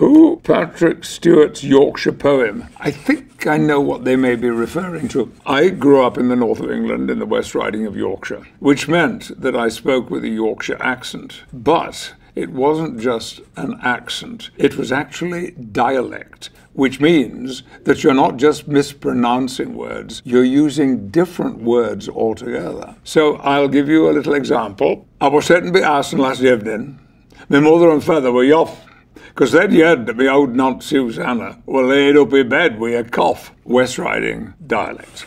Who Patrick Stewart's Yorkshire poem? I think I know what they may be referring to. I grew up in the north of England in the West Riding of Yorkshire, which meant that I spoke with a Yorkshire accent. But it wasn't just an accent, it was actually dialect, which means that you're not just mispronouncing words, you're using different words altogether. So I'll give you a little example. I was sitting by Arson last evening. My mother and father were off because then you had my old aunt Susanna were laid up in bed with a cough, West Riding dialect.